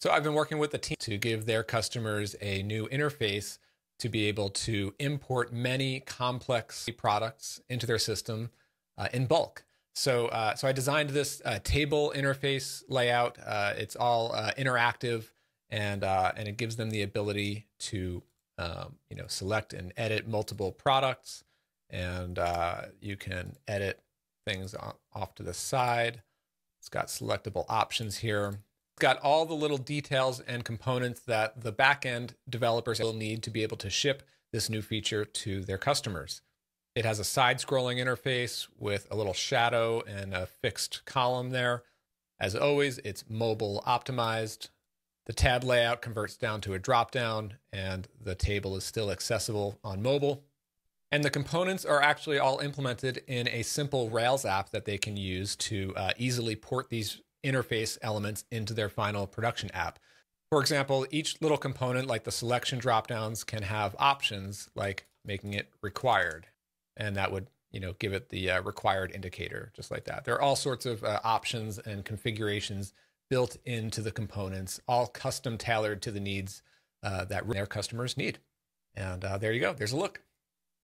So I've been working with the team to give their customers a new interface to be able to import many complex products into their system uh, in bulk. So, uh, so I designed this uh, table interface layout. Uh, it's all uh, interactive, and uh, and it gives them the ability to um, you know select and edit multiple products, and you can edit things off to the side. It's got selectable options here got all the little details and components that the backend developers will need to be able to ship this new feature to their customers. It has a side scrolling interface with a little shadow and a fixed column there. As always, it's mobile optimized. The tab layout converts down to a dropdown, and the table is still accessible on mobile. And the components are actually all implemented in a simple Rails app that they can use to uh, easily port these interface elements into their final production app. For example, each little component, like the selection dropdowns, can have options like making it required, and that would you know give it the uh, required indicator, just like that. There are all sorts of uh, options and configurations built into the components, all custom tailored to the needs uh, that their customers need. And uh, there you go. There's a look.